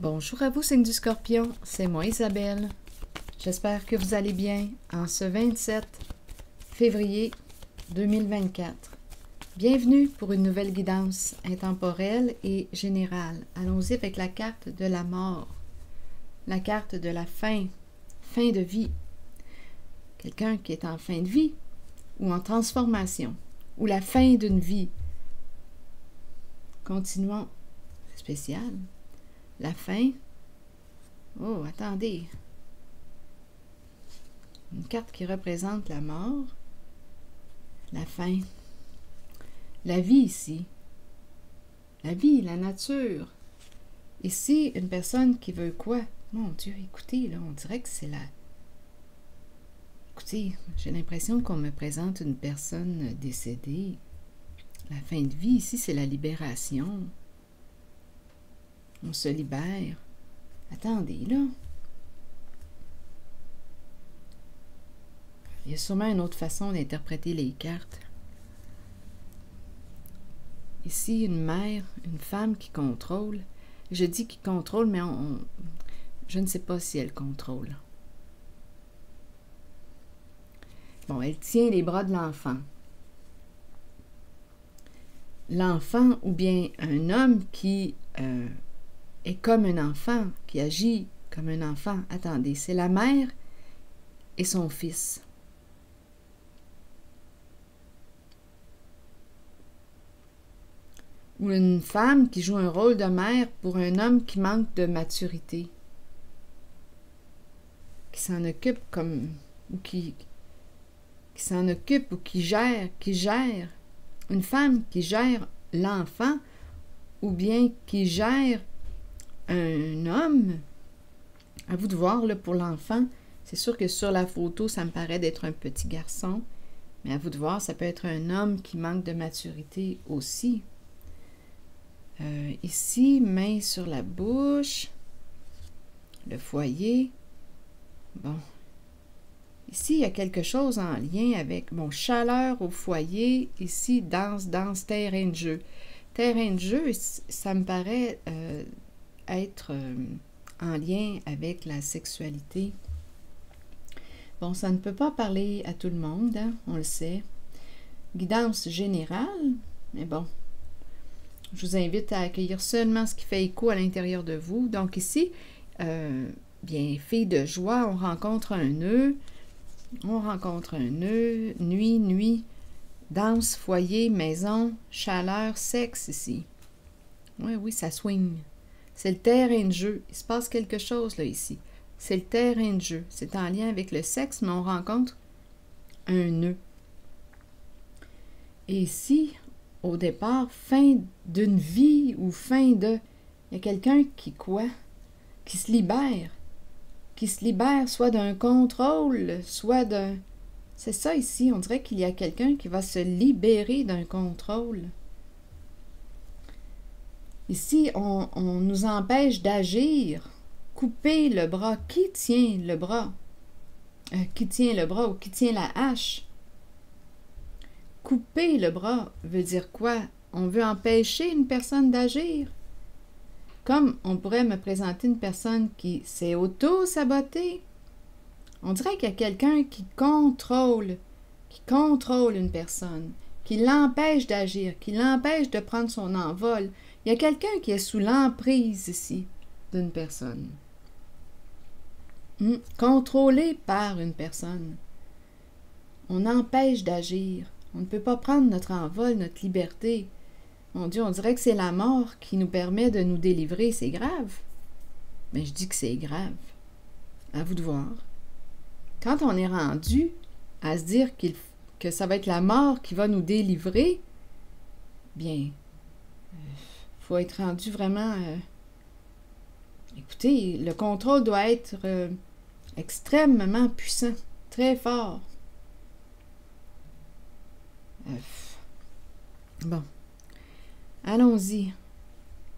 Bonjour à vous, signe du scorpion, c'est moi Isabelle. J'espère que vous allez bien en ce 27 février 2024. Bienvenue pour une nouvelle guidance intemporelle et générale. Allons-y avec la carte de la mort, la carte de la fin, fin de vie. Quelqu'un qui est en fin de vie ou en transformation, ou la fin d'une vie. Continuons. Spécial. La fin. Oh, attendez. Une carte qui représente la mort. La fin. La vie ici. La vie, la nature. Ici, une personne qui veut quoi? Mon Dieu, écoutez, là, on dirait que c'est la... Écoutez, j'ai l'impression qu'on me présente une personne décédée. La fin de vie, ici, c'est la libération. On se libère. Attendez, là. Il y a sûrement une autre façon d'interpréter les cartes. Ici, une mère, une femme qui contrôle. Je dis qui contrôle, mais on, je ne sais pas si elle contrôle. Bon, elle tient les bras de l'enfant. L'enfant ou bien un homme qui euh, est comme un enfant, qui agit comme un enfant. Attendez, c'est la mère et son fils. Ou une femme qui joue un rôle de mère pour un homme qui manque de maturité, qui s'en occupe comme ou qui, qui s'en occupe ou qui gère, qui gère, une femme qui gère l'enfant ou bien qui gère un homme, à vous de voir là, pour l'enfant, c'est sûr que sur la photo, ça me paraît d'être un petit garçon, mais à vous de voir, ça peut être un homme qui manque de maturité aussi. Euh, ici, main sur la bouche, le foyer. Bon. Ici, il y a quelque chose en lien avec mon chaleur au foyer. Ici, danse, danse, terrain de jeu. Terrain de jeu, ça me paraît euh, être euh, en lien avec la sexualité. Bon, ça ne peut pas parler à tout le monde, hein, on le sait. Guidance générale, mais bon, je vous invite à accueillir seulement ce qui fait écho à l'intérieur de vous. Donc ici, euh, bien, fille de joie, on rencontre un nœud, on rencontre un nœud, nuit, nuit, danse, foyer, maison, chaleur, sexe ici. Oui, oui, ça swing. C'est le terrain de jeu. Il se passe quelque chose là ici. C'est le terrain de jeu. C'est en lien avec le sexe, mais on rencontre un nœud. Et ici, au départ, fin d'une vie ou fin de... Il y a quelqu'un qui quoi? Qui se libère. Qui se libère soit d'un contrôle, soit d'un... C'est ça ici, on dirait qu'il y a quelqu'un qui va se libérer d'un contrôle. Ici, on, nous empêche d'agir. Couper le bras. Qui tient le bras? Euh, qui tient le bras ou qui tient la hache? Couper le bras veut dire quoi? On veut empêcher une personne d'agir? Comme on pourrait me présenter une personne qui s'est auto-sabotée. On dirait qu'il y a quelqu'un qui contrôle, qui contrôle une personne, qui l'empêche d'agir, qui l'empêche de prendre son envol, il y a quelqu'un qui est sous l'emprise ici d'une personne. Hmm? Contrôlé par une personne. On empêche d'agir. On ne peut pas prendre notre envol, notre liberté. Mon Dieu, on dirait que c'est la mort qui nous permet de nous délivrer. C'est grave. Mais je dis que c'est grave. À vous de voir. Quand on est rendu à se dire qu'il, que ça va être la mort qui va nous délivrer, bien, faut être rendu vraiment. Euh, écoutez, le contrôle doit être euh, extrêmement puissant, très fort. Euh, bon. Allons-y.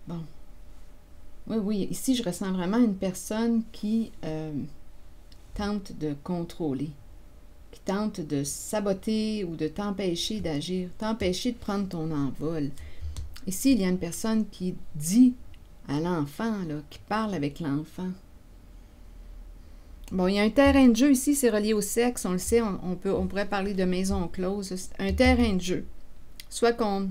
Bon. Oui, oui, ici, je ressens vraiment une personne qui tente de contrôler, qui tente de saboter ou de t'empêcher d'agir, t'empêcher de prendre ton envol. Ici, il y a une personne qui dit à l'enfant, qui parle avec l'enfant. Bon, il y a un terrain de jeu ici, c'est relié au sexe, on le sait, on, pourrait parler de maison close. Un terrain de jeu. Soit qu'on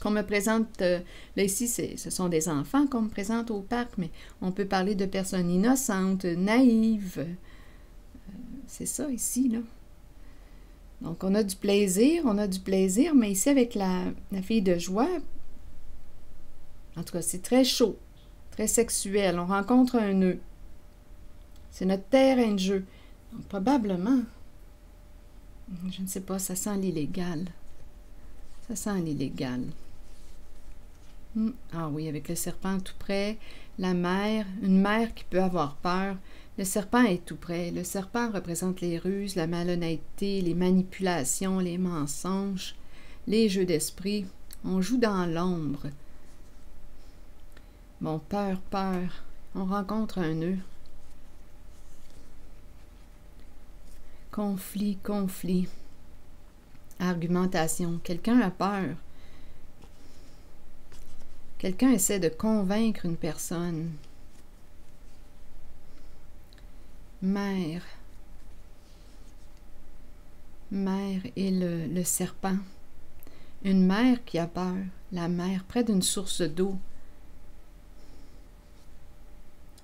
qu'on me présente, euh, là ici, ce sont des enfants qu'on me présente au parc, mais on peut parler de personnes innocentes, naïves. Euh, c'est ça ici, là. Donc, on a du plaisir, on a du plaisir, mais ici, avec la, fille de joie, en tout cas, c'est très chaud, très sexuel. On rencontre un nœud. C'est notre terrain de jeu. Donc, probablement, je ne sais pas, ça sent l'illégal. Ça sent l'illégal. Hmm. Ah oui, avec le serpent tout près, la mère, une mère qui peut avoir peur. Le serpent est tout près. Le serpent représente les ruses, la malhonnêteté, les manipulations, les mensonges, les jeux d'esprit. On joue dans l'ombre. Bon, peur, peur. On rencontre un nœud. Conflit, conflit. Argumentation. Quelqu'un a peur. Quelqu'un essaie de convaincre une personne. Mère. Mère et le, serpent. Une mère qui a peur. La mère près d'une source d'eau.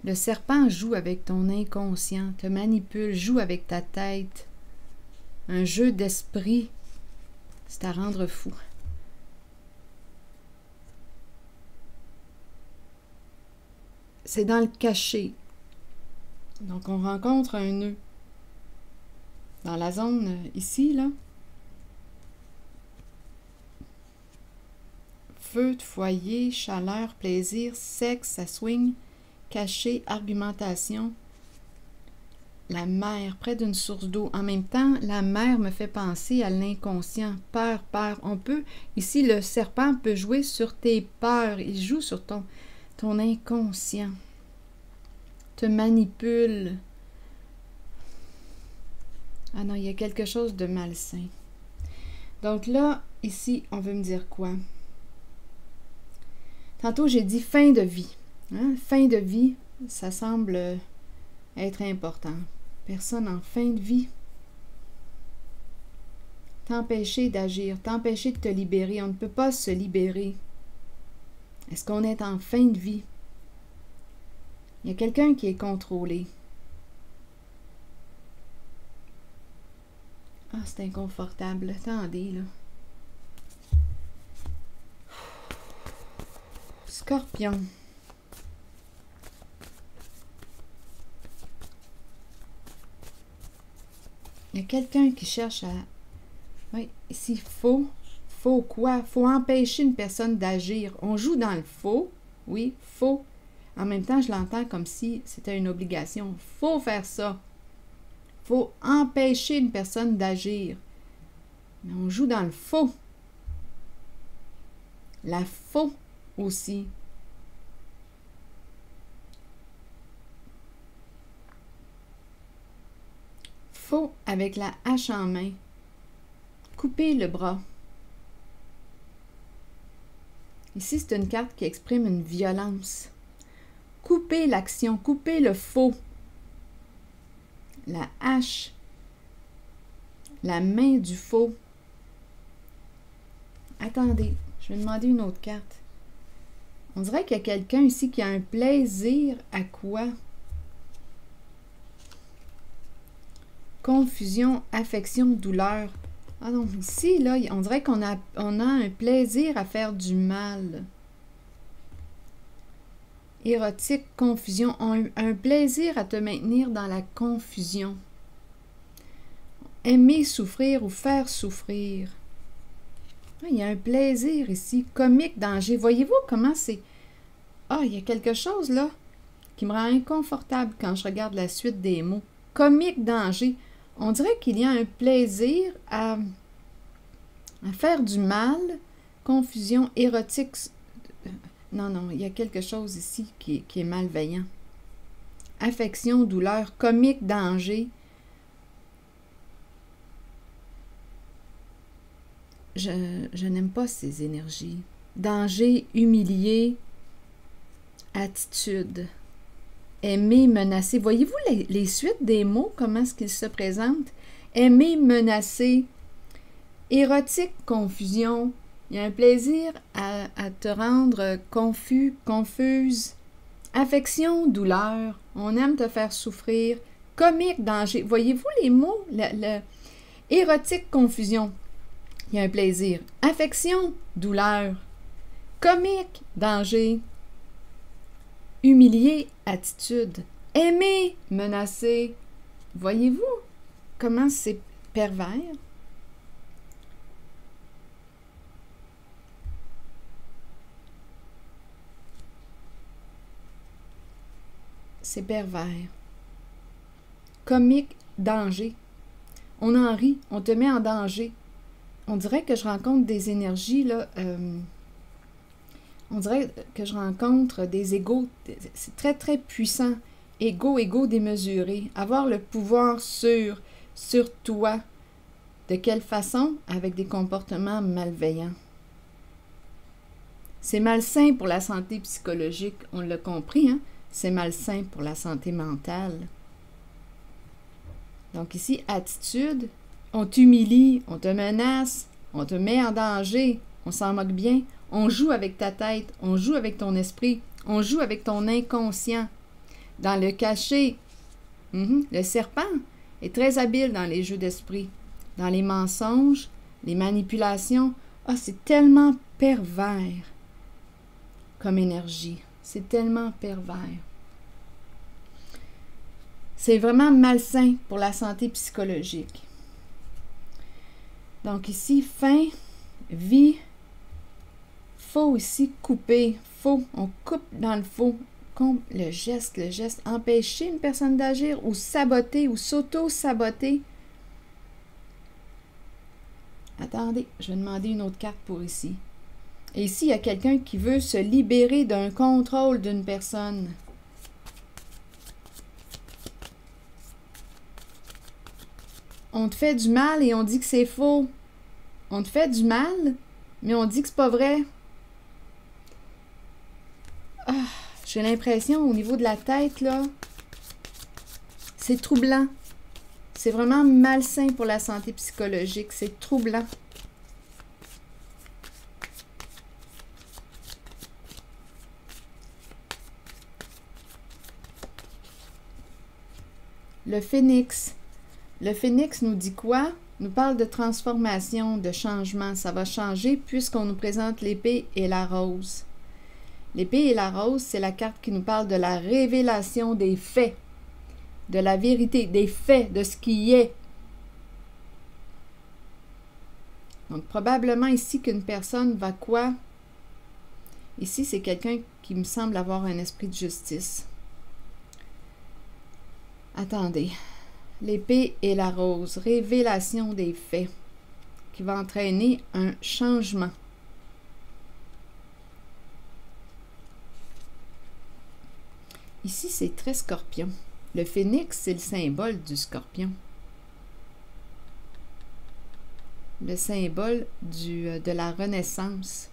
Le serpent joue avec ton inconscient, te manipule, joue avec ta tête. Un jeu d'esprit, c'est à rendre fou. c'est dans le cachet. Donc, on rencontre un nœud. Dans la zone euh, ici, là. Feu de foyer, chaleur, plaisir, sexe, ça swing, caché, argumentation. La mer, près d'une source d'eau. En même temps, la mer me fait penser à l'inconscient. Peur, peur. On peut, ici, le serpent peut jouer sur tes peurs. Il joue sur ton, ton inconscient manipule. Ah non, il y a quelque chose de malsain. Donc là, ici, on veut me dire quoi? Tantôt, j'ai dit fin de vie. Hein? Fin de vie, ça semble être important. Personne en fin de vie. T'empêcher d'agir, t'empêcher de te libérer. On ne peut pas se libérer. Est-ce qu'on est en fin de vie? Il y a quelqu'un qui est contrôlé. Ah, c'est inconfortable. Attendez, là. Scorpion. Il y a quelqu'un qui cherche à... Oui, ici, faux. Faux quoi? Faut empêcher une personne d'agir. On joue dans le faux. Oui, faux. En même temps, je l'entends comme si c'était une obligation. Faut faire ça. Faut empêcher une personne d'agir. Mais on joue dans le faux. La faux aussi. Faux avec la hache en main. Couper le bras. Ici, c'est une carte qui exprime une violence. Couper l'action, couper le faux. La hache, la main du faux. Attendez, je vais demander une autre carte. On dirait qu'il y a quelqu'un ici qui a un plaisir à quoi? Confusion, affection, douleur. Ah non, ici, là, on dirait qu'on a, on a un plaisir à faire du mal érotique, confusion, ont un plaisir à te maintenir dans la confusion. Aimer souffrir ou faire souffrir. Ah, il y a un plaisir ici, comique, danger. Voyez-vous comment c'est... Ah, il y a quelque chose là qui me rend inconfortable quand je regarde la suite des mots. Comique, danger. On dirait qu'il y a un plaisir à, à faire du mal, confusion, érotique, non, non, il y a quelque chose ici qui, est malveillant. Affection, douleur, comique, danger. Je, n'aime pas ces énergies. Danger, humilié, attitude. Aimer, menacer. Voyez-vous les, les, suites des mots, comment est-ce qu'ils se présentent? Aimer, menacer. Érotique, confusion. Il y a un plaisir à, te rendre confus, confuse. Affection, douleur. On aime te faire souffrir. Comique, danger. Voyez-vous les mots? Le, érotique, confusion. Il y a un plaisir. Affection, douleur. Comique, danger. Humilier, attitude. Aimer, menacer. Voyez-vous comment c'est pervers? C'est pervers. Comique, danger. On en rit, on te met en danger. On dirait que je rencontre des énergies, là. Euh, on dirait que je rencontre des égaux. C'est très, très puissant. Égaux, égaux démesurés. Avoir le pouvoir sur, sur toi. De quelle façon? Avec des comportements malveillants. C'est malsain pour la santé psychologique, on l'a compris, hein? C'est malsain pour la santé mentale. Donc ici, attitude, on t'humilie, on te menace, on te met en danger, on s'en moque bien, on joue avec ta tête, on joue avec ton esprit, on joue avec ton inconscient. Dans le cachet, mhm, le serpent est très habile dans les jeux d'esprit, dans les mensonges, les manipulations. Ah, c'est tellement pervers comme énergie. C'est tellement pervers. C'est vraiment malsain pour la santé psychologique. Donc ici, fin, vie, faut aussi couper. Faux. On coupe dans le faux. Le geste, le geste. Empêcher une personne d'agir ou saboter ou s'auto-saboter. Attendez, je vais demander une autre carte pour ici. Et ici, il y a quelqu'un qui veut se libérer d'un contrôle d'une personne? On te fait du mal et on dit que c'est faux. On te fait du mal, mais on dit que c'est pas vrai. Ah, j'ai l'impression au niveau de la tête, là, c'est troublant. C'est vraiment malsain pour la santé psychologique. C'est troublant. Le phénix. Le phénix nous dit quoi? Nous parle de transformation, de changement. Ça va changer puisqu'on nous présente l'épée et la rose. L'épée et la rose, c'est la carte qui nous parle de la révélation des faits, de la vérité, des faits, de ce qui est. Donc probablement ici qu'une personne va quoi? Ici, c'est quelqu'un qui me semble avoir un esprit de justice. Attendez. L'épée et la rose, révélation des faits, qui va entraîner un changement. Ici, c'est très scorpion. Le phénix, c'est le symbole du scorpion. Le symbole du, euh, de la renaissance.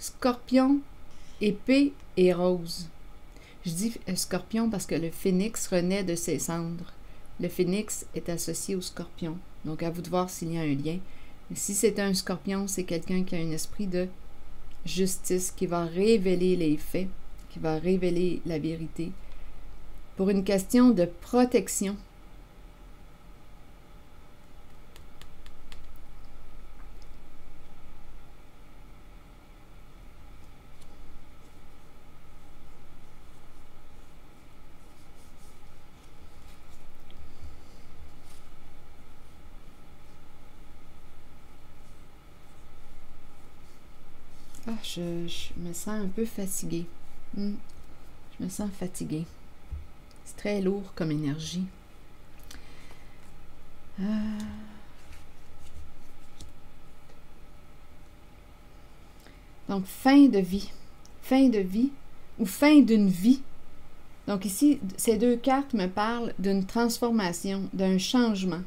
Scorpion, épée et rose. Je dis euh, scorpion parce que le phénix renaît de ses cendres. Le phénix est associé au scorpion. Donc, à vous de voir s'il y a un lien. si c'est un scorpion, c'est quelqu'un qui a un esprit de justice, qui va révéler les faits qui va révéler la vérité pour une question de protection. Ah, je, me sens un peu fatiguée. Hmm. Je me sens fatiguée. C'est très lourd comme énergie. Ah. Donc, fin de vie. Fin de vie ou fin d'une vie. Donc ici, ces deux cartes me parlent d'une transformation, d'un changement.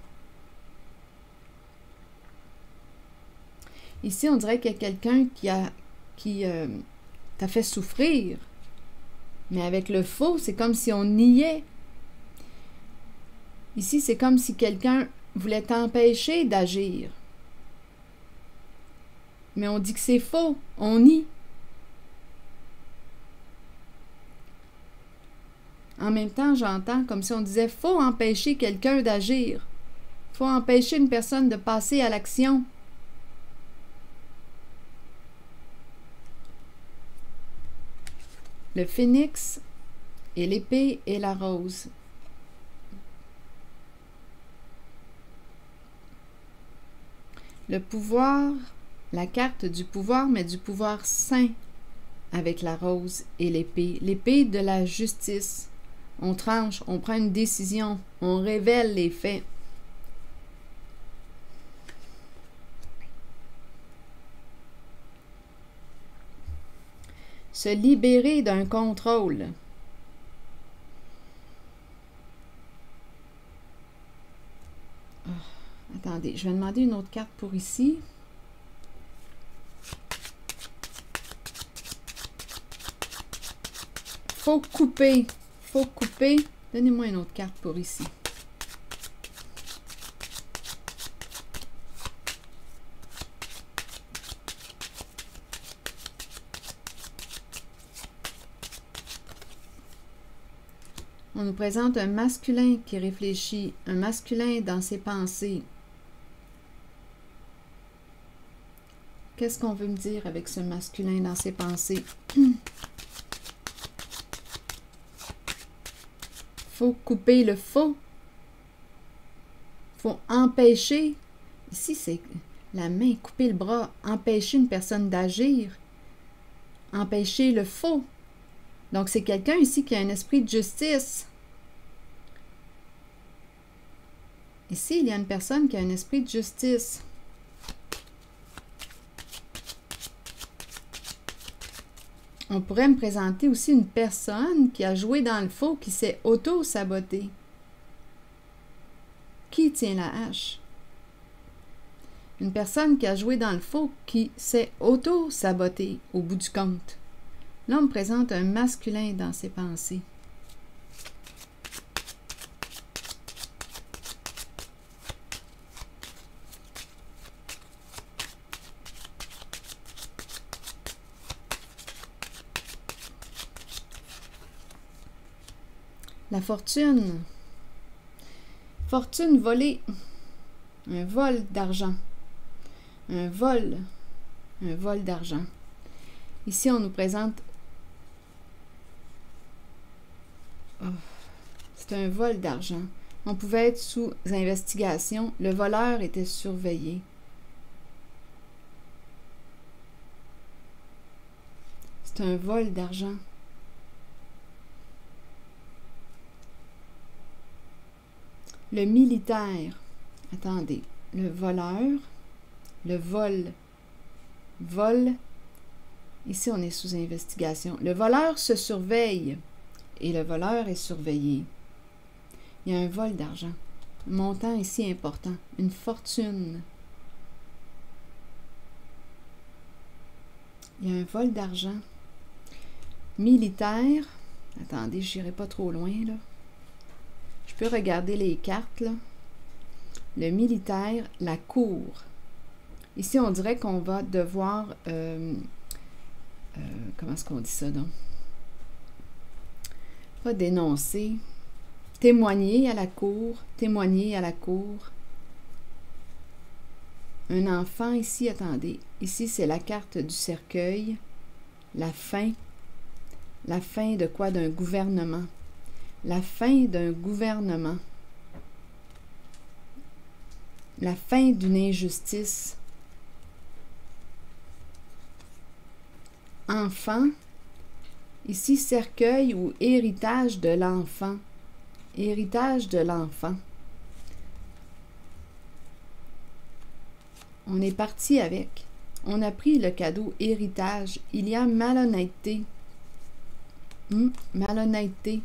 Ici, on dirait qu'il y a quelqu'un qui a qui euh, t'a fait souffrir Mais avec le faux, c'est comme si on niait. Ici, c'est comme si quelqu'un voulait t'empêcher d'agir. Mais on dit que c'est faux, on nie. En même temps, j'entends comme si on disait faut empêcher quelqu'un d'agir. faut empêcher une personne de passer à l'action. Le phénix et l'épée et la rose. Le pouvoir, la carte du pouvoir, mais du pouvoir saint avec la rose et l'épée. L'épée de la justice. On tranche, on prend une décision, on révèle les faits. Se libérer d'un contrôle. Ah, attendez, je vais demander une autre carte pour ici. Faut couper faut couper. Donnez-moi une autre carte pour ici. On nous présente un masculin qui réfléchit, un masculin dans ses pensées. Qu'est-ce qu'on veut me dire avec ce masculin dans ses pensées? faut couper le faux. faut empêcher. Ici, c'est la main, couper le bras, empêcher une personne d'agir. Empêcher le faux. Donc, c'est quelqu'un ici qui a un esprit de justice. Ici, il y a une personne qui a un esprit de justice. On pourrait me présenter aussi une personne qui a joué dans le faux, qui s'est auto-sabotée. Qui tient la hache? Une personne qui a joué dans le faux, qui s'est auto-sabotée au bout du compte. L'homme présente un masculin dans ses pensées. La fortune. Fortune volée. Un vol d'argent. Un vol. Un vol d'argent. Ici, on nous présente... C'est un vol d'argent. On pouvait être sous investigation. Le voleur était surveillé. C'est un vol d'argent. Le militaire. Attendez. Le voleur. Le vol. Vol. Ici, on est sous investigation. Le voleur se surveille et le voleur est surveillé. Il y a un vol d'argent. Un montant ici important. Une fortune. Il y a un vol d'argent. Militaire. Attendez, je n'irai pas trop loin, là peux regarder les cartes. Le militaire, la cour. Ici, on dirait qu'on va devoir... Euh, euh, comment est-ce qu'on dit ça, donc? Pas dénoncer. Témoigner à la cour. Témoigner à la cour. Un enfant ici, attendez. Ici, c'est la carte du cercueil. La fin. La fin de quoi? D'un gouvernement la fin d'un gouvernement, la fin d'une injustice. Enfant, ici cercueil ou héritage de l'enfant, héritage de l'enfant. On est parti avec. On a pris le cadeau héritage. Il y a malhonnêteté. Hmm, malhonnêteté.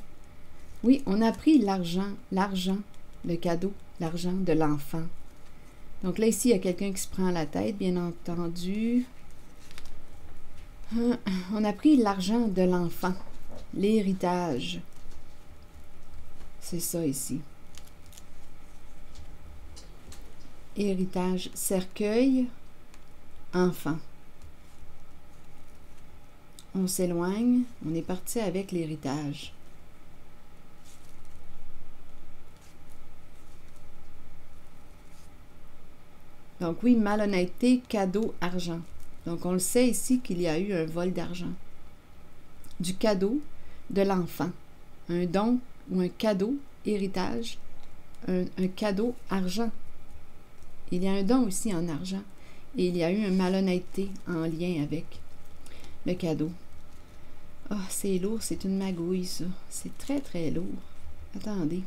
Oui, on a pris l'argent, l'argent, le cadeau, l'argent de l'enfant. Donc là, ici, il y a quelqu'un qui se prend la tête, bien entendu. On a pris l'argent de l'enfant. l'héritage. C'est ça ici. Héritage, cercueil, enfant. On s'éloigne, on est parti avec l'héritage. Donc oui, malhonnêteté, cadeau, argent. Donc on le sait ici qu'il y a eu un vol d'argent. Du cadeau de l'enfant. Un don ou un cadeau, héritage. Un, cadeau, argent. Il y a un don aussi en argent. Et il y a eu une malhonnêteté en lien avec le cadeau. Ah, c'est lourd, c'est une magouille, ça. C'est très, très lourd. Attendez.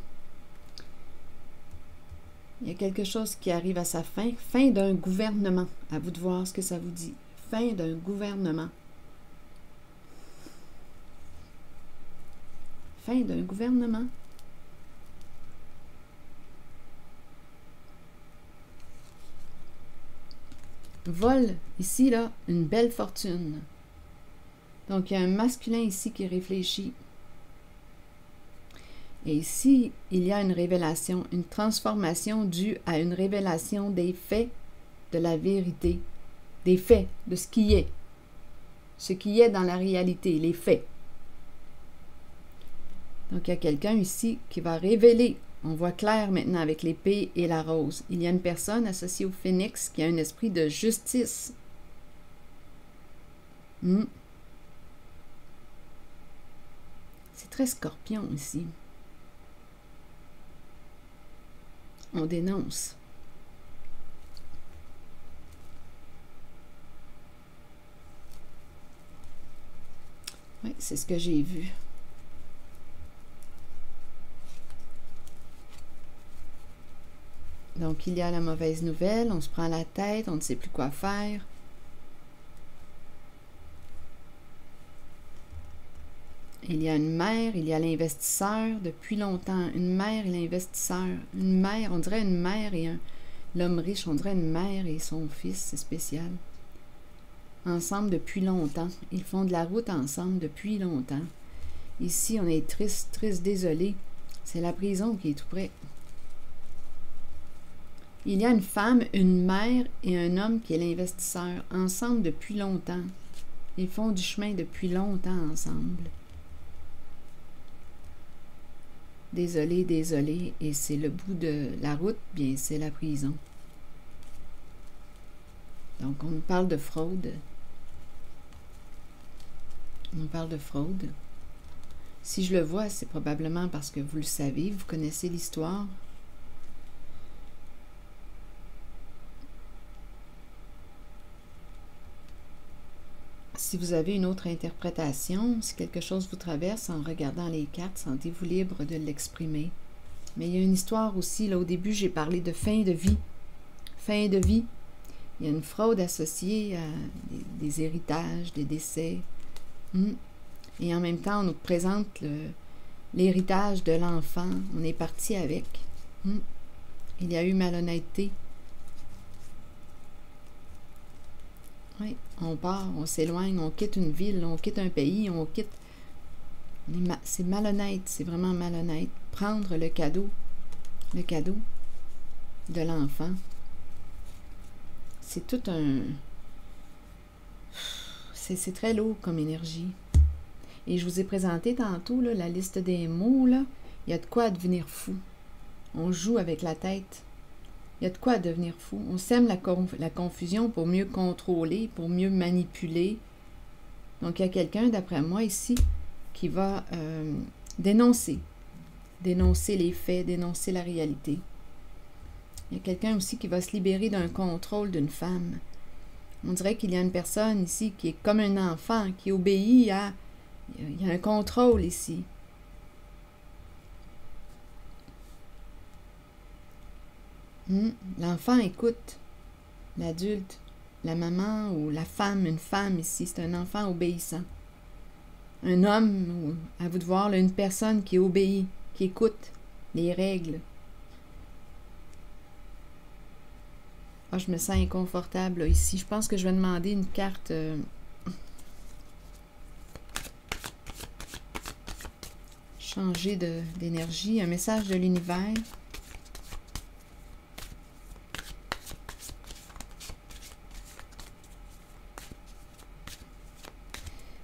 Il y a quelque chose qui arrive à sa fin. Fin d'un gouvernement. À vous de voir ce que ça vous dit. Fin d'un gouvernement. Fin d'un gouvernement. Vol, ici, là, une belle fortune. Donc, il y a un masculin ici qui réfléchit. Et ici, il y a une révélation, une transformation due à une révélation des faits de la vérité, des faits de ce qui est, ce qui est dans la réalité, les faits. Donc il y a quelqu'un ici qui va révéler, on voit clair maintenant avec l'épée et la rose. Il y a une personne associée au phénix qui a un esprit de justice. Hmm. C'est très scorpion ici. on dénonce. Oui, c'est ce que j'ai vu. Donc, il y a la mauvaise nouvelle, on se prend la tête, on ne sait plus quoi faire. Il y a une mère, il y a l'investisseur depuis longtemps. Une mère et l'investisseur. Une mère, on dirait une mère et un, l'homme riche, on dirait une mère et son fils, c'est spécial. Ensemble depuis longtemps. Ils font de la route ensemble depuis longtemps. Ici, on est triste, triste, désolé. C'est la prison qui est tout près. Il y a une femme, une mère et un homme qui est l'investisseur, ensemble depuis longtemps. Ils font du chemin depuis longtemps ensemble. Désolé, désolé, et c'est le bout de la route, bien c'est la prison. Donc on parle de fraude. On parle de fraude. Si je le vois, c'est probablement parce que vous le savez, vous connaissez l'histoire. Si vous avez une autre interprétation, si quelque chose vous traverse en regardant les cartes, sentez-vous libre de l'exprimer. Mais il y a une histoire aussi, là au début j'ai parlé de fin de vie. Fin de vie. Il y a une fraude associée à des, héritages, des décès. Hmm. Et en même temps, on nous présente l'héritage de l'enfant. On est parti avec. Hmm. Il y a eu malhonnêteté. Oui, on part, on s'éloigne, on quitte une ville, on quitte un pays, on quitte. C'est malhonnête, c'est vraiment malhonnête. Prendre le cadeau, le cadeau de l'enfant, c'est tout un. C'est très lourd comme énergie. Et je vous ai présenté tantôt la liste des mots. Il y a de quoi devenir fou. On joue avec la tête. Il y a de quoi devenir fou. On sème la, la confusion pour mieux contrôler, pour mieux manipuler. Donc, il y a quelqu'un, d'après moi, ici, qui va euh, dénoncer. Dénoncer les faits, dénoncer la réalité. Il y a quelqu'un aussi qui va se libérer d'un contrôle d'une femme. On dirait qu'il y a une personne ici qui est comme un enfant, qui obéit à... Il y a un contrôle ici. Hmm. L'enfant écoute l'adulte, la maman ou la femme, une femme ici, c'est un enfant obéissant. Un homme, à vous de voir, une personne qui obéit, qui écoute les règles. Ah, je me sens inconfortable ici. Je pense que je vais demander une carte. Euh, changer d'énergie, un message de l'univers.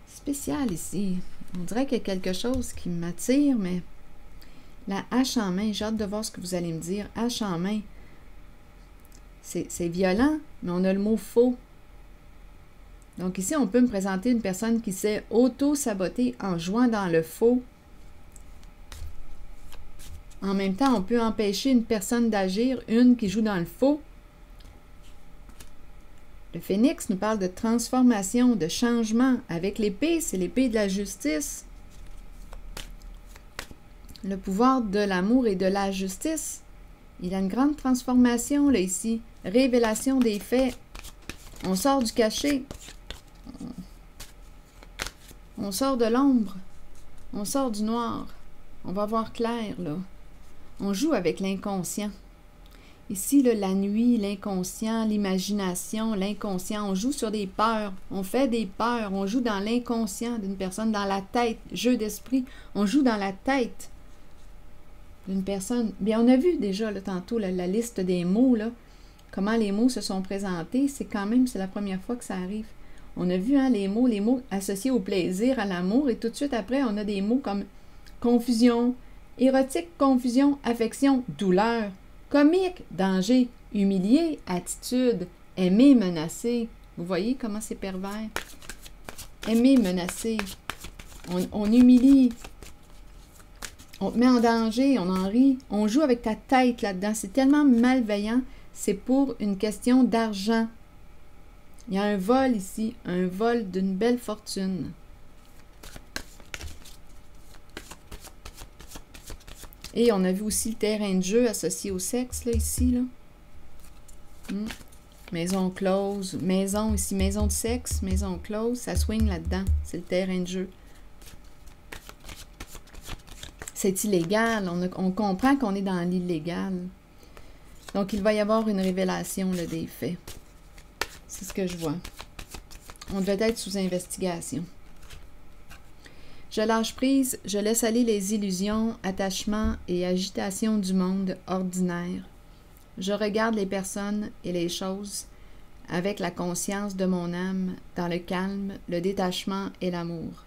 Spécial ici. On dirait qu'il y a quelque chose qui m'attire, mais la hache en main, j'ai hâte de voir ce que vous allez me dire. Hache en main. C'est violent, mais on a le mot faux. Donc ici, on peut me présenter une personne qui s'est auto-sabotée en jouant dans le faux. En même temps, on peut empêcher une personne d'agir, une qui joue dans le faux. Le phénix nous parle de transformation, de changement. Avec l'épée, c'est l'épée de la justice. Le pouvoir de l'amour et de la justice. Il a une grande transformation là ici. Révélation des faits. On sort du cachet. On sort de l'ombre. On sort du noir. On va voir clair, là. On joue avec l'inconscient. Ici, la nuit, l'inconscient, l'imagination, l'inconscient, on joue sur des peurs, on fait des peurs, on joue dans l'inconscient d'une personne, dans la tête, jeu d'esprit, on joue dans la tête d'une personne. Bien, on a vu déjà là, tantôt la, liste des mots, là, comment les mots se sont présentés, c'est quand même, c'est la première fois que ça arrive. On a vu hein, les mots, les mots associés au plaisir, à l'amour, et tout de suite après, on a des mots comme confusion, érotique, confusion, affection, douleur, comique, danger, humilié, attitude, aimer, menacer. Vous voyez comment c'est pervers? Aimer, menacer. On, on, humilie. On te met en danger, on en rit. On joue avec ta tête là-dedans. C'est tellement malveillant. C'est pour une question d'argent. Il y a un vol ici, un vol d'une belle fortune. Et on a vu aussi le terrain de jeu associé au sexe, là, ici, là. Hmm. Maison close, maison ici, maison de sexe, maison close, ça swing là-dedans. C'est le terrain de jeu. C'est illégal. On, comprend qu'on est dans l'illégal. Donc, il va y avoir une révélation là, des faits. C'est ce que je vois. On devait être sous investigation. Je lâche prise, je laisse aller les illusions, attachements et agitations du monde ordinaire. Je regarde les personnes et les choses avec la conscience de mon âme, dans le calme, le détachement et l'amour.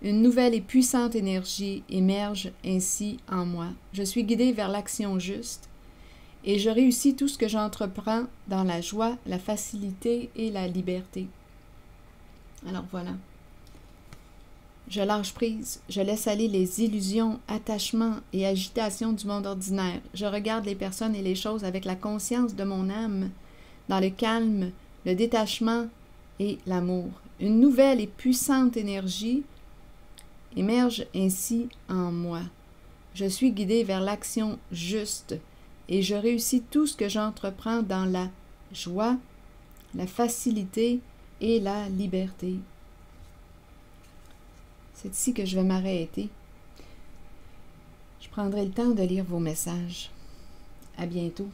Une nouvelle et puissante énergie émerge ainsi en moi. Je suis guidée vers l'action juste et je réussis tout ce que j'entreprends dans la joie, la facilité et la liberté. Alors voilà. Je lâche prise, je laisse aller les illusions, attachements et agitations du monde ordinaire. Je regarde les personnes et les choses avec la conscience de mon âme, dans le calme, le détachement et l'amour. Une nouvelle et puissante énergie émerge ainsi en moi. Je suis guidé vers l'action juste et je réussis tout ce que j'entreprends dans la joie, la facilité et la liberté. C'est ici que je vais m'arrêter. Je prendrai le temps de lire vos messages. À bientôt.